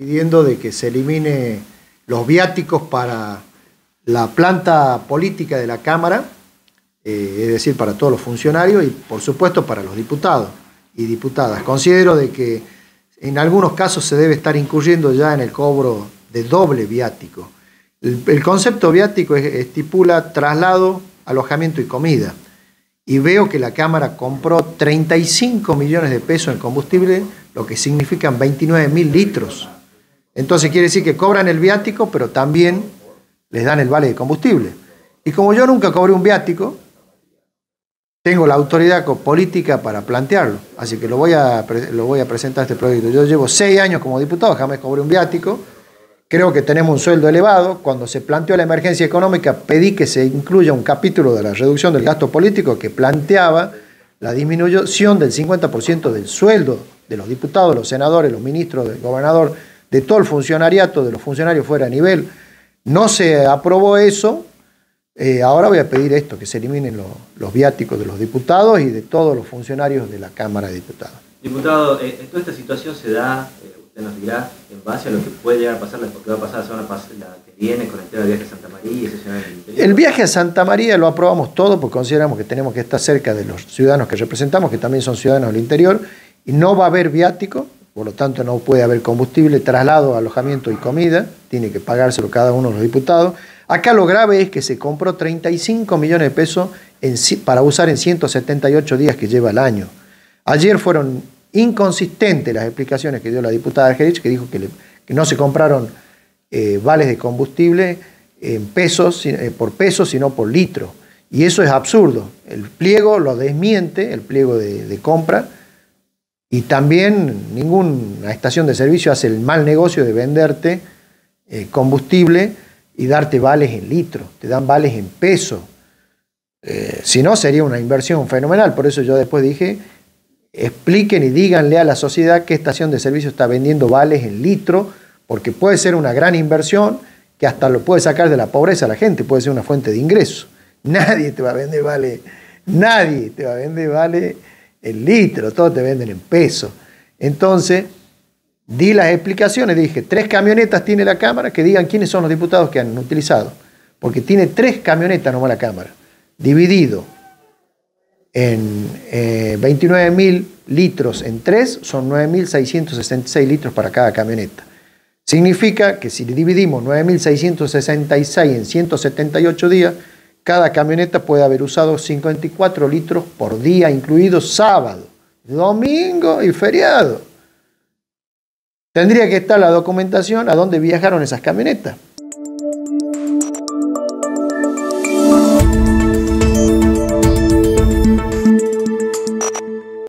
pidiendo de que se elimine los viáticos para la planta política de la Cámara, eh, es decir, para todos los funcionarios y por supuesto para los diputados y diputadas. Considero de que en algunos casos se debe estar incurriendo ya en el cobro de doble viático. El, concepto viático estipula traslado, alojamiento y comida. Y veo que la Cámara compró 35 millones de pesos en combustible, lo que significan 29 mil litros. Entonces quiere decir que cobran el viático, pero también les dan el vale de combustible. Y como yo nunca cobré un viático, tengo la autoridad política para plantearlo. Así que lo voy a, lo voy a presentar este proyecto. Yo llevo seis años como diputado, jamás cobré un viático. Creo que tenemos un sueldo elevado. Cuando se planteó la emergencia económica, pedí que se incluya un capítulo de la reducción del gasto político que planteaba la disminución del 50% del sueldo de los diputados, los senadores, los ministros, del gobernador, de todo el funcionariato, de los funcionarios fuera a nivel. No se aprobó eso. Eh, ahora voy a pedir esto, que se eliminen los viáticos de los diputados y de todos los funcionarios de la Cámara de Diputados. Diputado, eh, toda esta situación se da, eh, usted nos dirá, en base a lo que puede llegar a pasar, porque va a pasar la semana la que viene con el tema del viaje a Santa María y ese interior. El viaje a Santa María lo aprobamos todo porque consideramos que tenemos que estar cerca de los ciudadanos que representamos, que también son ciudadanos del interior, y no va a haber viático, por lo tanto no puede haber combustible, traslado, alojamiento y comida, tiene que pagárselo cada uno de los diputados. Acá lo grave es que se compró 35 millones de pesos para usar en 178 días que lleva el año. Ayer fueron inconsistentes las explicaciones que dio la diputada Argerich, que dijo que, no se compraron eh, vales de combustible en pesos, eh, por pesos, sino por litro. Y eso es absurdo. El pliego lo desmiente, el pliego de compra, y también ninguna estación de servicio hace el mal negocio de venderte eh, combustible y darte vales en litro, te dan vales en peso. Eh, si no, sería una inversión fenomenal. Por eso yo después dije, expliquen y díganle a la sociedad qué estación de servicio está vendiendo vales en litro, porque puede ser una gran inversión que hasta lo puede sacar de la pobreza a la gente, puede ser una fuente de ingreso. Nadie te va a vender vale, nadie te va a vender vale el litro, todo te venden en peso. Entonces, di las explicaciones, dije, tres camionetas tiene la Cámara, que digan quiénes son los diputados que han utilizado. Porque tiene tres camionetas nomás la Cámara, dividido en 29 eh, mil litros en tres, son 9.666 litros para cada camioneta. Significa que si dividimos 9.666 en 178 días, cada camioneta puede haber usado 54 litros por día, incluido sábado, domingo y feriado. Tendría que estar la documentación a dónde viajaron esas camionetas.